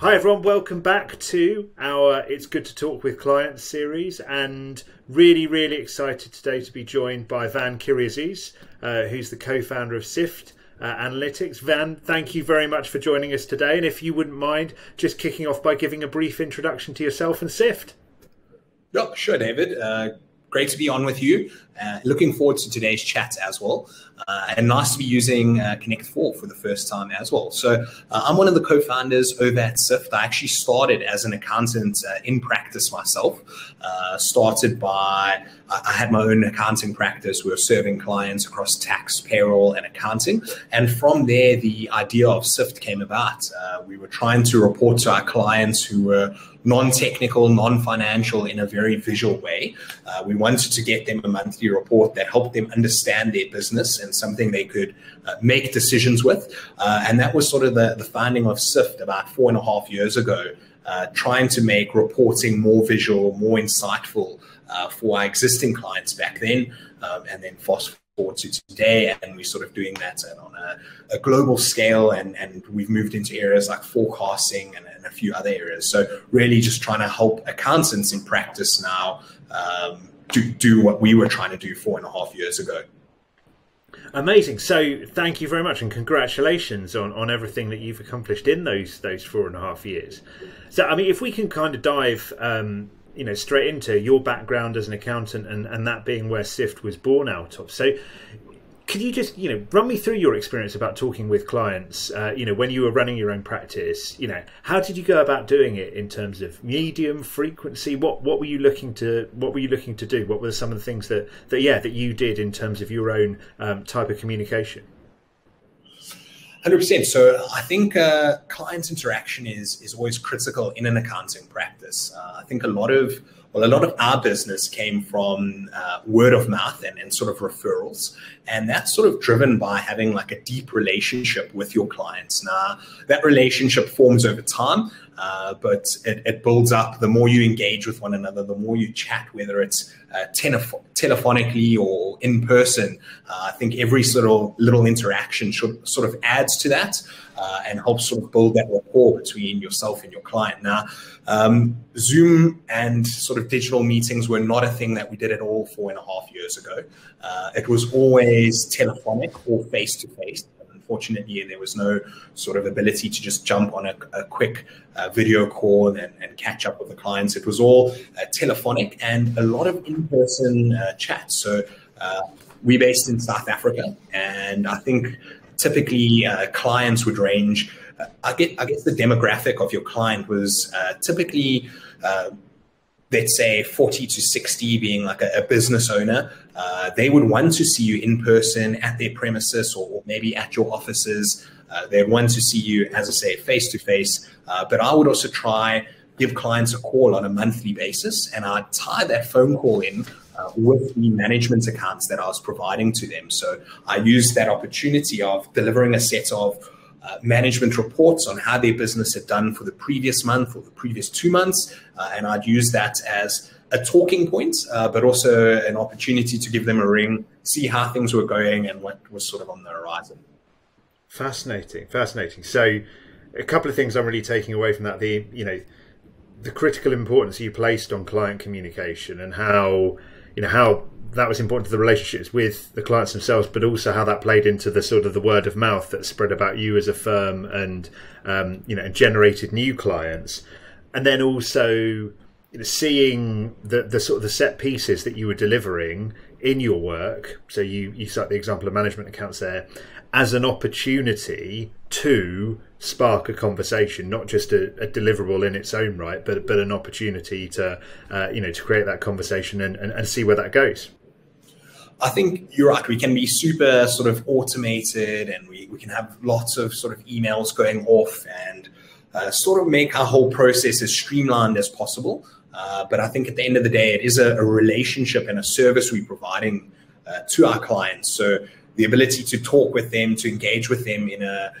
Hi, everyone. Welcome back to our It's Good to Talk with Clients series. And really, really excited today to be joined by Van Kyriazis, uh, who's the co founder of Syft. Uh, Analytics. Van, thank you very much for joining us today. And if you wouldn't mind just kicking off by giving a brief introduction to yourself and Syft. Yeah, sure, David. Uh, great to be on with you. Uh, looking forward to today's chat as well. Uh, and nice to be using uh, Connect4 for the first time as well. So, uh, I'm one of the co founders over at Syft. I actually started as an accountant uh, in practice myself. Uh, started by, I had my own accounting practice. We were serving clients across tax, payroll, and accounting. And from there, the idea of Syft came about. we were trying to report to our clients who were non-technical, non-financial in a very visual way. Uh, we wanted to get them a monthly report that helped them understand their business and something they could uh, make decisions with. Uh, and that was sort of the, the founding of Syft about four and a half years ago, uh, trying to make reporting more visual, more insightful uh, for our existing clients back then, um, and then fast forward to today. And we're sort of doing that on a, a global scale, and, and we've moved into areas like forecasting and a few other areas. So really just trying to help accountants in practice now um, do, do what we were trying to do four and a half years ago. Amazing. So thank you very much and congratulations on, on everything that you've accomplished in those those four and a half years. So I mean if we can kind of dive um, you know straight into your background as an accountant and, and that being where Syft was born out of. So could you just you know run me through your experience about talking with clients uh, you know when you were running your own practice you know how did you go about doing it in terms of medium frequency? What what were you looking to what were you looking to do? What were some of the things that that yeah that you did in terms of your own um, type of communication? 100% so i think uh, client interaction is is always critical in an accounting practice. Uh, i think a lot of well, a lot of our business came from uh, word of mouth and, and sort of referrals. And that's sort of driven by having like a deep relationship with your clients. Now, that relationship forms over time, uh, but it, it, builds up the more you engage with one another, the more you chat, whether it's uh, telephonically or in person. Uh, I think every sort of little interaction should, sort of adds to that uh, and helps sort of build that rapport between yourself and your client. Now, um, Zoom and sort of digital meetings were not a thing that we did at all four and a half years ago. Uh, it was always telephonic or face to face unfortunately, there was no sort of ability to just jump on a, a quick uh, video call and, and, catch up with the clients. It was all uh, telephonic and a lot of in person uh, chats. So uh, we're based in South Africa, and I think typically uh, clients would range. Uh, I get, I guess the demographic of your client was typically let's say 40 to 60 being like a, a business owner, uh, they would want to see you in person at their premises or, or maybe at your offices. Uh, they'd want to see you, as I say, face to face. But I would also try give clients a call on a monthly basis, and I'd tie that phone call in uh, with the management accounts that I was providing to them. So I used that opportunity of delivering a set of uh, management reports on how their business had done for the previous month or the previous two months. Uh, and I'd use that as a talking point, uh, but also an opportunity to give them a ring, see how things were going and what was sort of on the horizon. Fascinating, fascinating. So, a couple of things I'm really taking away from that: the you know, the critical importance you placed on client communication and how you know how that was important to the relationships with the clients themselves, but also how that played into the sort of the word of mouth that spread about you as a firm and um, you know generated new clients, and then also you know, seeing the the sort of the set pieces that you were delivering in your work. So you you cite the example of management accounts there as an opportunity to spark a conversation, not just a, a, deliverable in its own right, but but an opportunity to uh, you know to create that conversation and, and, and see where that goes. I think you're right. We can be super sort of automated and we, we can have lots of sort of emails going off and uh, sort of make our whole process as streamlined as possible. Uh, but I think at the end of the day, it is a, a relationship and a service we're providing uh, to our clients. So the ability to talk with them, to engage with them in a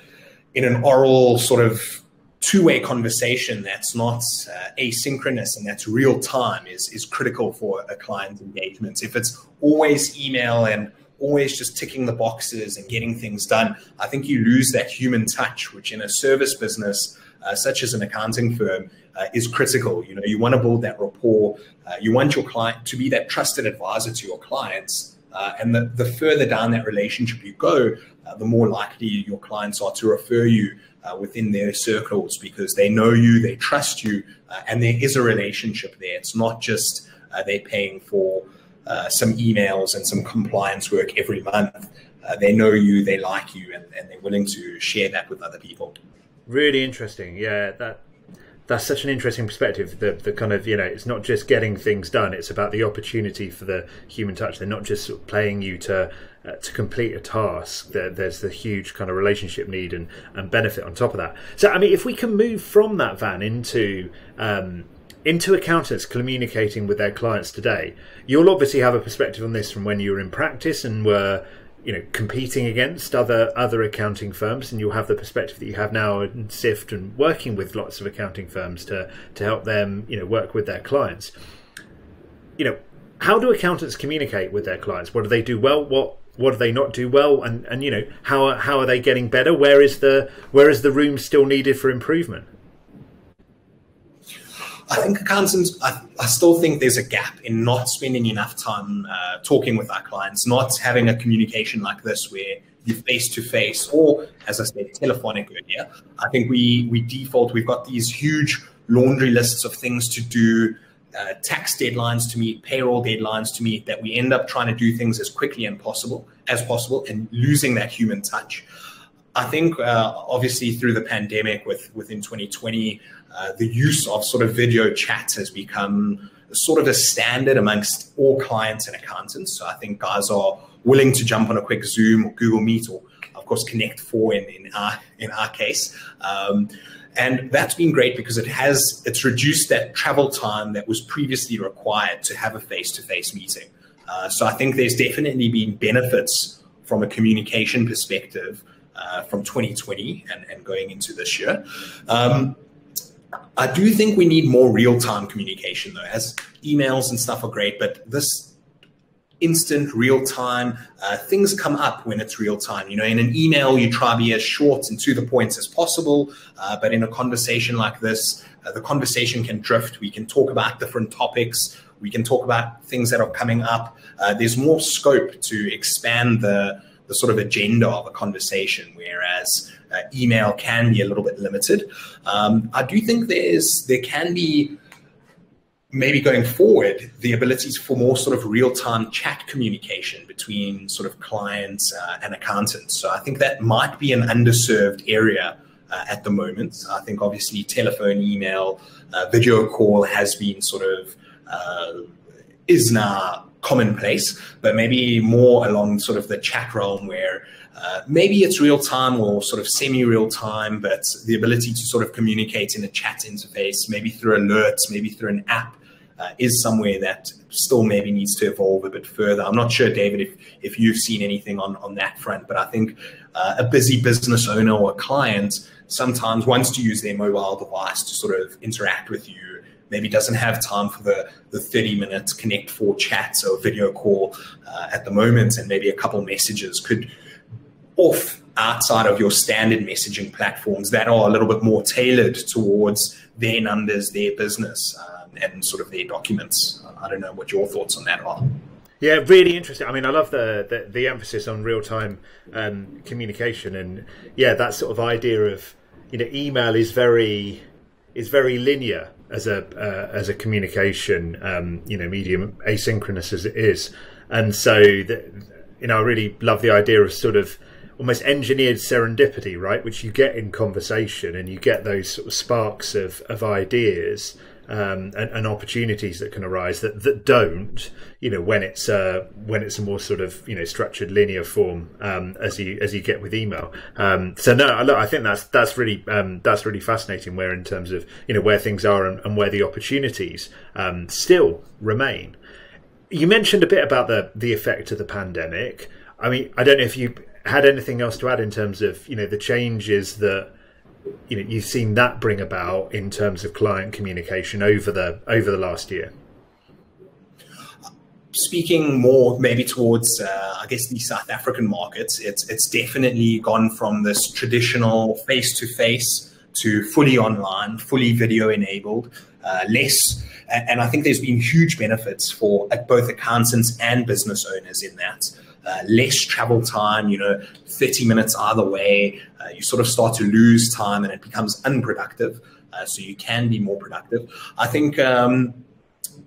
in an oral sort of two-way conversation that's not uh, asynchronous and that's real time is is critical for a client's engagement. If it's always email and always just ticking the boxes and getting things done, I think you lose that human touch, which in a service business uh, such as an accounting firm, uh, is critical. You know, you want to build that rapport. Uh, you want your client to be that trusted advisor to your clients. Uh, and the, the further down that relationship you go, uh, the more likely your clients are to refer you uh, within their circles because they know you, they trust you, uh, and there is a relationship there. It's not just uh, they're paying for uh, some emails and some compliance work every month. Uh, they know you, they like you, and, and they're willing to share that with other people. Really interesting. Yeah, that that's such an interesting perspective. The the kind of you know, it's not just getting things done; it's about the opportunity for the human touch. They're not just playing you to uh, to complete a task. There, there's the huge kind of relationship need and and benefit on top of that. So, I mean, if we can move from that van into um, into accountants communicating with their clients today, you'll obviously have a perspective on this from when you were in practice and were you know competing against other other accounting firms and you'll have the perspective that you have now in Syft and working with lots of accounting firms to to help them you know work with their clients you know how do accountants communicate with their clients what do they do well what what do they not do well and and you know how how are they getting better where is the where is the room still needed for improvement I think accountants, I, I, still think there's a gap in not spending enough time uh, talking with our clients, not having a communication like this where you face to face, or as I said, telephonic earlier. I think we we default. We've got these huge laundry lists of things to do, uh, tax deadlines to meet, payroll deadlines to meet, that we end up trying to do things as quickly and possible as possible, and losing that human touch. I think uh, obviously through the pandemic, with within 2020. Uh, the use of sort of video chats has become sort of a standard amongst all clients and accountants. So I think guys are willing to jump on a quick Zoom or Google Meet or, course, Connect4 in, in our in our case. Um, and that's been great because it has it's reduced that travel time that was previously required to have a face-to-face meeting. Uh, so I think there's definitely been benefits from a communication perspective uh, from 2020 and, and going into this year. Um, I do think we need more real time communication though, as emails and stuff are great, but this instant real time uh, things come up when it's real time. You know in an email you try to be as short and to the point as possible uh, but in a conversation like this uh, the conversation can drift. We can talk about different topics. We can talk about things that are coming up. Uh, there's more scope to expand the the sort of agenda of a conversation, whereas uh, email can be a little bit limited. Um, I do think there's there can be maybe going forward the abilities for more sort of real-time chat communication between sort of clients uh, and accountants. So I think that might be an underserved area uh, at the moment. I think obviously telephone, email, uh, video call has been sort of uh, is now commonplace, but maybe more along sort of the chat realm where uh, maybe it's real time or sort of semi real time, but the ability to sort of communicate in a chat interface, maybe through alerts, maybe through an app, uh, is somewhere that still maybe needs to evolve a bit further. I'm not sure, David, if if you've seen anything on on that front, but I think uh, a busy business owner or a client sometimes wants to use their mobile device to sort of interact with you maybe doesn't have time for the, the 30 minutes Connect4 chat or video call uh, at the moment and maybe a couple messages could off outside of your standard messaging platforms that are a little bit more tailored towards their numbers their business um, and sort of their documents. I don't know what your thoughts on that are. Yeah, really interesting. I mean, I love the the, the emphasis on real time um, communication, and yeah, that sort of idea of you know, email is very is very linear as a uh, as a communication um, you know medium, asynchronous as it is, and so the, you know I really love the idea of sort of almost engineered serendipity, right? Which you get in conversation, and you get those sort of sparks of of ideas um, and, and, opportunities that can arise that, that don't, you know, when it's uh, when it's a more sort of you know structured linear form um, as you as you get with email. Um, so no, I think that's that's really um, that's really fascinating. Where in terms of you know where things are and, and where the opportunities um, still remain. You mentioned a bit about the the effect of the pandemic. I mean, I don't know if you had anything else to add in terms of you know the changes that you know you've seen that bring about in terms of client communication over the over the last year speaking more maybe towards uh, I guess the South African markets, it's it's definitely gone from this traditional face to face to fully online, fully video enabled, uh, less. And I think there's been huge benefits for uh, both accountants and business owners in that. Uh, less travel time, you know, 30 minutes either way. Uh, you sort of start to lose time and it becomes unproductive. Uh, so you can be more productive. I think um,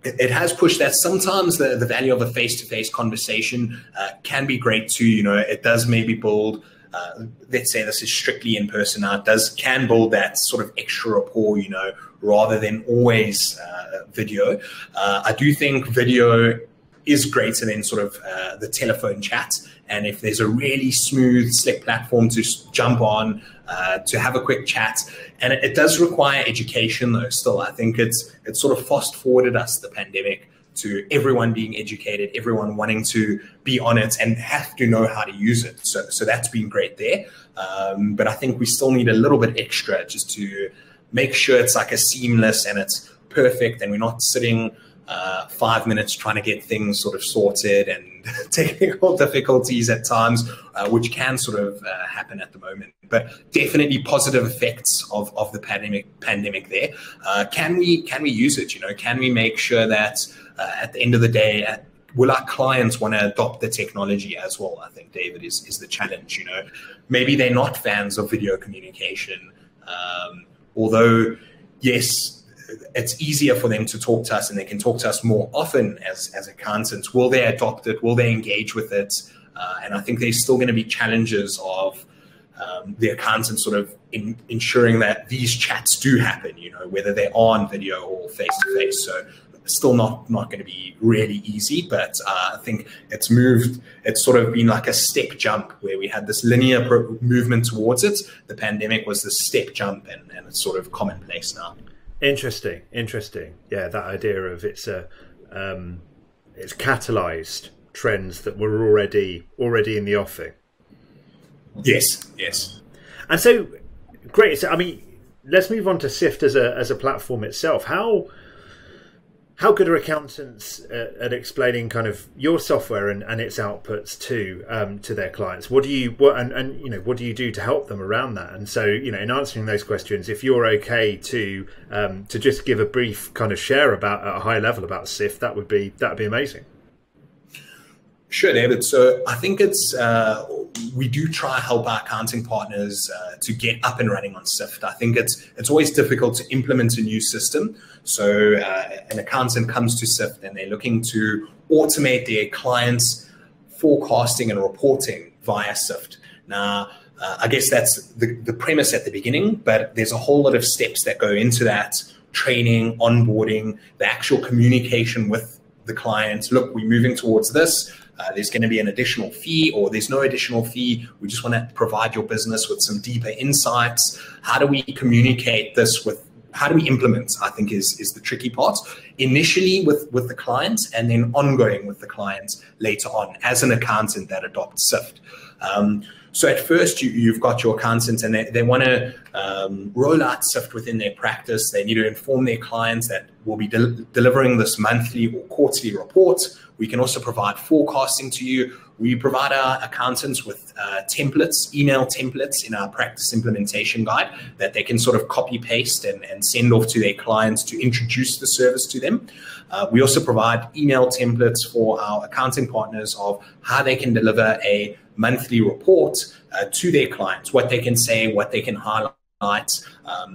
it, it, has pushed that sometimes the, the value of a face to face conversation uh, can be great too. You know, it does maybe build uh, let's say this is strictly in person now, does can build that sort of extra rapport, you know, rather than always uh, video. Uh, I do think video is greater than sort of uh, the telephone chat. And if there's a really smooth, slick platform to jump on, uh, to have a quick chat, and it, it, does require education though. Still, I think it's it's sort of fast forwarded us the pandemic to everyone being educated, everyone wanting to be on it and have to know how to use it. So, so that's been great there. Um, but I think we still need a little bit extra just to make sure it's like a seamless and it's perfect and we're not sitting uh, five minutes trying to get things sort of sorted and technical difficulties at times, uh, which can sort of uh, happen at the moment. But definitely positive effects of, of the pandemic pandemic there. Uh, can we can we use it? You know, can we make sure that uh, at the end of the day, uh, will our clients want to adopt the technology as well? I think David is is the challenge. You know, maybe they're not fans of video communication, um, although yes. It's easier for them to talk to us, and they can talk to us more often as as accountants. Will they adopt it? Will they engage with it? Uh, and I think there's still going to be challenges of um, the accountants sort of in, ensuring that these chats do happen, you know, whether they're on video or face to face. So still not not going to be really easy, but uh, I think it's moved. It's sort of been like a step jump where we had this linear movement towards it. The pandemic was the step jump, and, and it's sort of commonplace now. Interesting, interesting. Yeah, that idea of it's a um, it's catalyzed trends that were already already in the offing. Yes, yes. And so, great. So, I mean, let's move on to Syft as a as a platform itself. How how good are accountants at, at, explaining kind of your software and, and its outputs to um, to their clients? What do you what and, and you know what do you do to help them around that? And so you know, in answering those questions, if you're okay to um, to just give a brief kind of share about at a high level about Syft, that would be that would be amazing. Sure, David. So I think it's uh, we do try to help our accounting partners uh, to get up and running on Syft. I think it's it's always difficult to implement a new system. So uh, an accountant comes to Syft and they're looking to automate their clients' forecasting and reporting via Syft. Now, uh, I guess that's the, the premise at the beginning, but there's a whole lot of steps that go into that training, onboarding, the actual communication with the client. Look, we're moving towards this. Uh, there's going to be an additional fee, or there's no additional fee. We just want to provide your business with some deeper insights. How do we communicate this with how do we implement i think is is the tricky part initially with with the clients and then ongoing with the clients later on as an accountant that adopts Syft um, so at first you, have got your accountants and they, they want to um, roll out Syft within their practice. They need to inform their clients that we'll be del- delivering this monthly or quarterly report we can also provide forecasting to you. We provide our accountants with uh, templates, email templates in our practice implementation guide that they can sort of copy paste and, and send off to their clients to introduce the service to them. Uh, we also provide email templates for our accounting partners of how they can deliver a monthly report uh, to their clients, what they can say, what they can highlight. Um,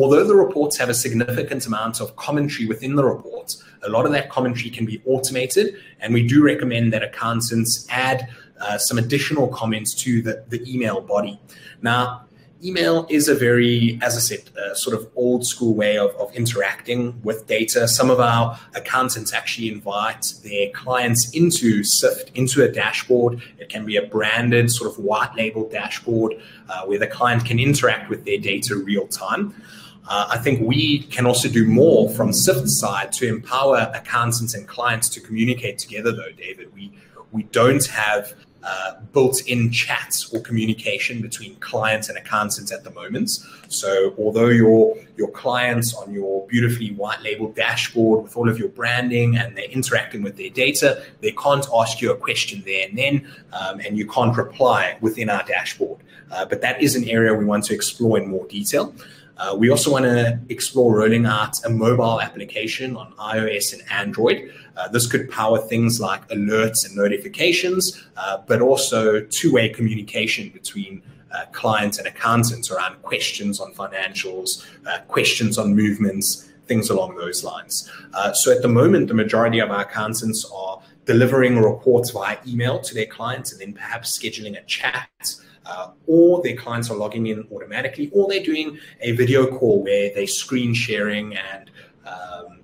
although the reports have a significant amount of commentary within the reports, a lot of that commentary can be automated, and we do recommend that accountants add uh, some additional comments to the, the email body. Now, email is a very, as I said, uh, sort of old school way of, of interacting with data. Some of our accountants actually invite their clients into Syft, into a dashboard. It can be a branded, sort of white label dashboard uh, where the client can interact with their data real time. Uh, I think we can also do more from Syft's side to empower accountants and clients to communicate together, though, David. We, we don't have uh, built-in chats or communication between clients and accountants at the moment. So although your your clients on your beautifully white labeled dashboard with all of your branding and they're interacting with their data, they can't ask you a question there and then, um, and you can't reply within our dashboard. Uh, but that is an area we want to explore in more detail. Uh, we also want to explore rolling out a mobile application on iOS and Android. Uh, this could power things like alerts and notifications, uh, but also two way communication between uh, clients and accountants around questions on financials, uh, questions on movements, things along those lines. Uh, so at the moment, the majority of our accountants are delivering reports via email to their clients and then perhaps scheduling a chat uh, or their clients are logging in automatically, or they're doing a video call where they're screen sharing and um,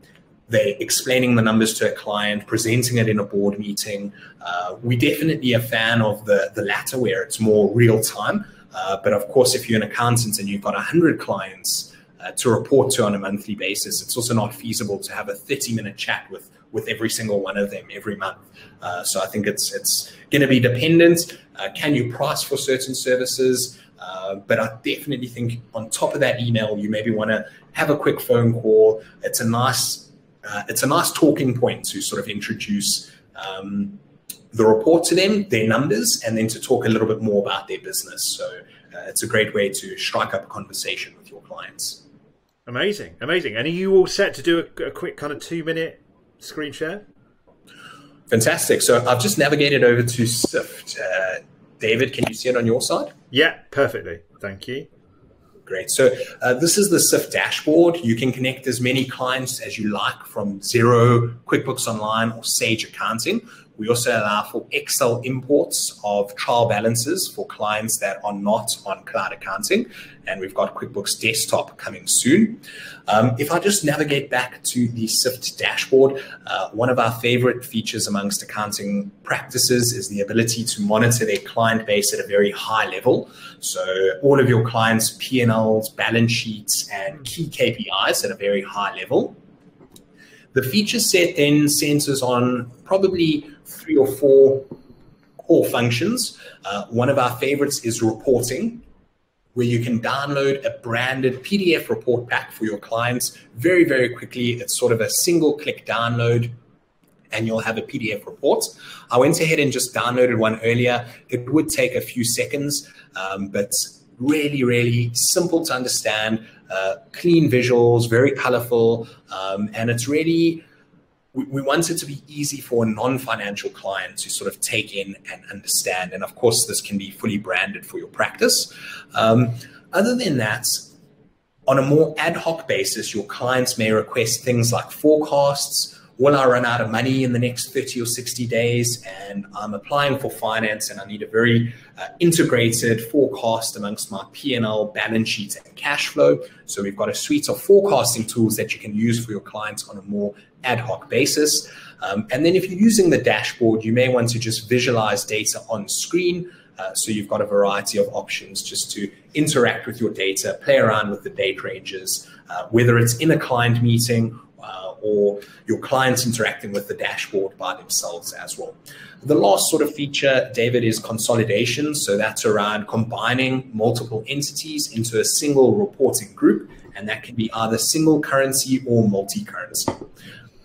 they're explaining the numbers to a client, presenting it in a board meeting. Uh, we're definitely a fan of the, the latter where it's more real time. Uh, but of course, if you're an accountant and you've got 100 clients uh, to report to on a monthly basis, it's also not feasible to have a 30 minute chat with with every single one of them every month. Uh, so I think it's it's going to be dependent. Uh, can you price for certain services? Uh, but I definitely think on top of that email, you maybe want to have a quick phone call. It's a nice uh, it's a nice talking point to sort of introduce. Um, the report to them, their numbers, and then to talk a little bit more about their business. So uh, it's a great way to strike up a conversation with your clients. Amazing, amazing. And are you all set to do a, a quick kind of two minute screen share? Fantastic. So I've just navigated over to Syft. Uh, David, can you see it on your side? Yeah, perfectly. Thank you. Great. So uh, this is the Syft dashboard. You can connect as many clients as you like from Xero, QuickBooks Online, or Sage Accounting. We also allow for Excel imports of trial balances for clients that are not on cloud accounting. And we've got QuickBooks Desktop coming soon. Um, if I just navigate back to the Syft dashboard, uh, one of our favorite features amongst accounting practices is the ability to monitor their client base at a very high level. So all of your clients' P&Ls, balance sheets, and key KPIs at a very high level. The feature set then centers on probably three or four core functions. Uh, one of our favorites is reporting, where you can download a branded PDF report pack for your clients very, very quickly. It's sort of a single click download and you'll have a PDF report. I went ahead and just downloaded one earlier. It would take a few seconds, um, but really, really simple to understand, uh, clean visuals, very colorful, um, and it's really we, want it to be easy for a non-financial client to sort of take in and understand. And of course, this can be fully branded for your practice. Um, other than that, on a more ad hoc basis, your clients may request things like forecasts, will I run out of money in the next 30 or 60 days? And I'm applying for finance and I need a very uh, integrated forecast amongst my P&L, balance sheet, and cash flow. So we've got a suite of forecasting tools that you can use for your clients on a more ad hoc basis. Um, and then if you're using the dashboard, you may want to just visualize data on screen. Uh, so you've got a variety of options just to interact with your data, play around with the date ranges, uh, whether it's in a client meeting or your clients interacting with the dashboard by themselves as well. The last sort of feature, David, is consolidation. So that's around combining multiple entities into a single reporting group, and that can be either single currency or multi currency.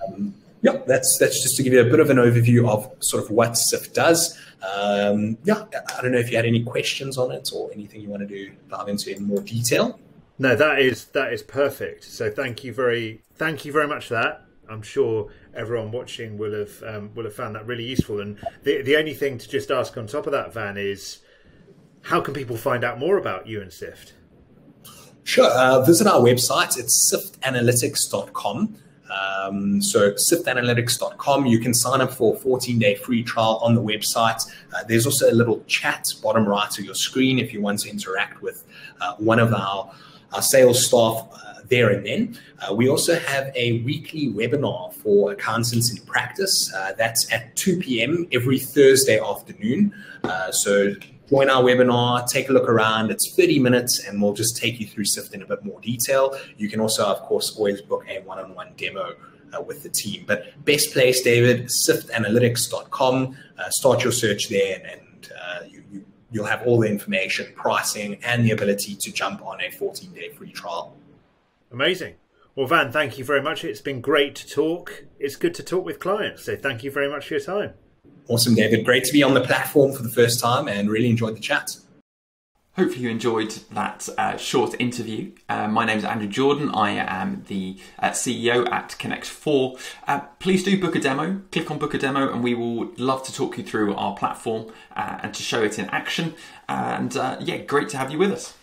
Um, yeah, that's that's just to give you a bit of an overview of sort of what Syft does. Um, yeah, I don't know if you had any questions on it or anything you want to do dive into in more detail. No, that is that is perfect. So thank you very thank you very much for that. I'm sure everyone watching will have um, will have found that really useful. And the the only thing to just ask on top of that, Van, is how can people find out more about you and Syft? Sure. Uh, visit our website. It's syftanalytics.com. Um, so syftanalytics.com, you can sign up for a 14-day free trial on the website. Uh, there's also a little chat bottom right of your screen if you want to interact with uh, one of our, our sales staff uh, there and then. Uh, we also have a weekly webinar for accountants in practice. Uh, that's at 2 p.m. every Thursday afternoon. Uh, so join our webinar, take a look around. It's 30 minutes and we'll just take you through Syft in a bit more detail. You can also, of course, always book a one on one demo uh, with the team. But best place, David, syftanalytics.com. Uh, start your search there and, and uh, you, you'll have all the information, pricing, and the ability to jump on a 14 day free trial. Amazing. Well, Van, thank you very much. It's been great to talk. It's good to talk with clients. So thank you very much for your time. Awesome, David. Great to be on the platform for the first time and really enjoyed the chat. Hopefully, you enjoyed that uh, short interview. Uh, my name is Andrew Jordan. I am the uh, CEO at Connect4. Uh, please do book a demo. Click on book a demo, and we will love to talk you through our platform uh, and to show it in action. And uh, yeah, great to have you with us.